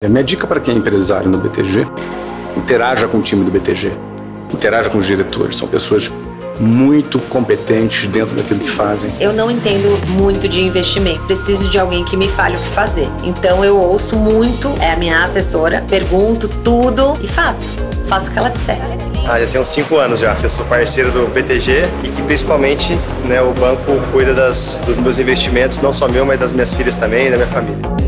A minha dica para quem é empresário no BTG, interaja com o time do BTG, interaja com os diretores, são pessoas muito competentes dentro daquilo que fazem. Eu não entendo muito de investimentos, preciso de alguém que me fale o que fazer. Então eu ouço muito, é a minha assessora, pergunto tudo e faço. Faço o que ela disser. Ah, já tenho cinco anos já. Eu sou parceiro do BTG e que principalmente né, o banco cuida das, dos meus investimentos, não só meu, mas das minhas filhas também e da minha família.